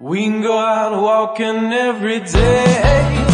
We can go out walking every day